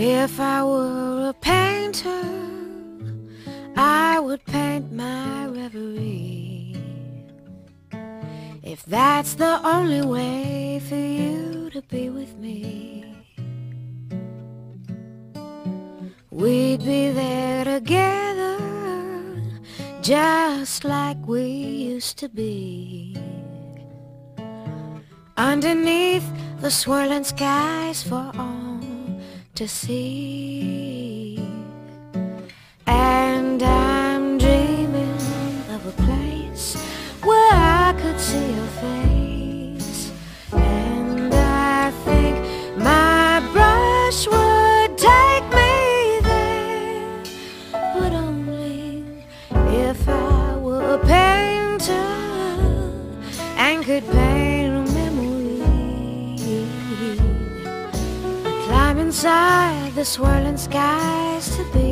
If I were a painter, I would paint my reverie. If that's the only way for you to be with me, we'd be there together just like we used to be. Underneath the swirling skies for all to see. And I'm dreaming of a place where I could see your face. And I think my brush would take me there, but could paint a memory. I climb inside the swirling skies to be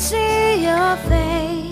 see your face.